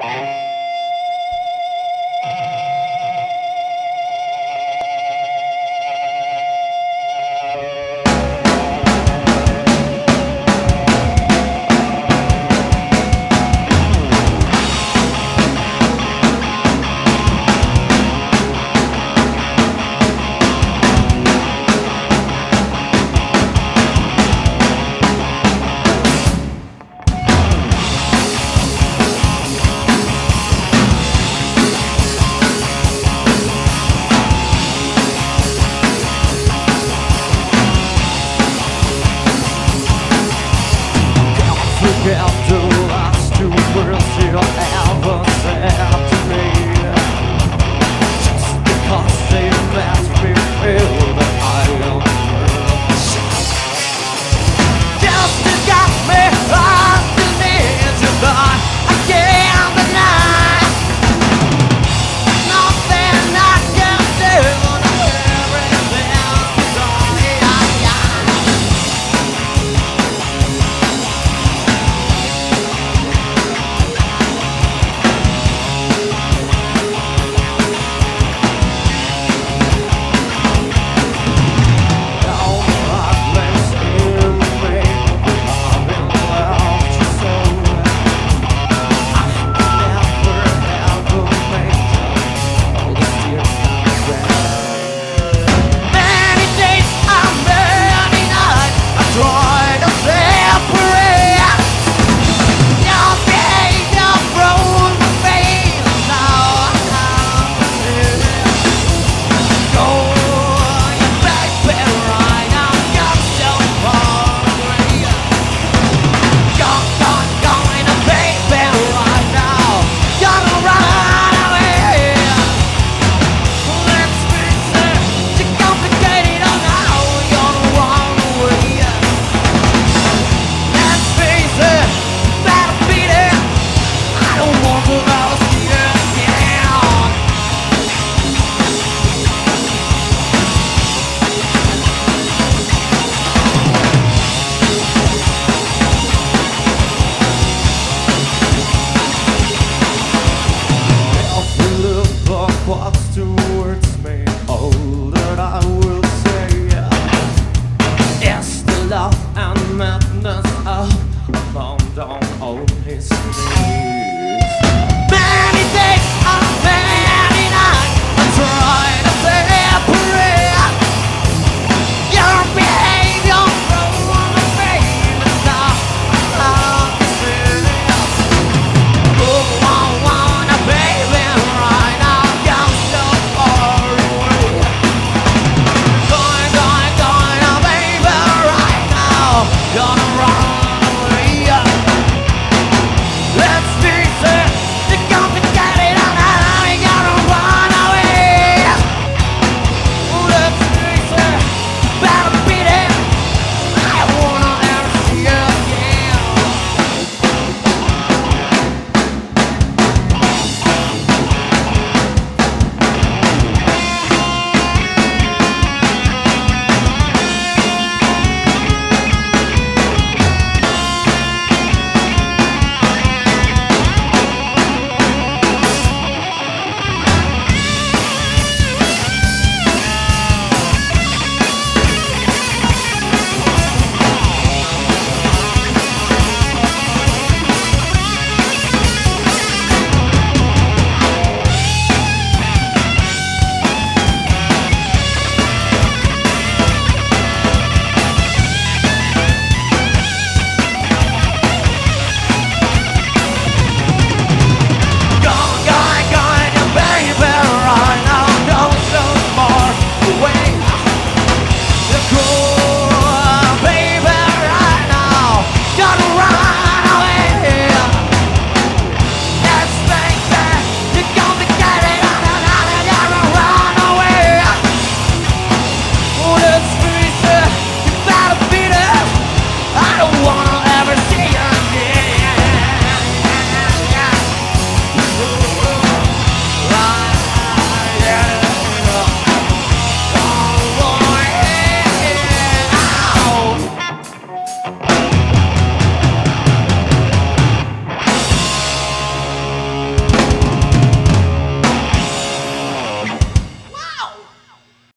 Bye. Yeah. walks towards me. All that I will say Is the love and madness of a man on his knees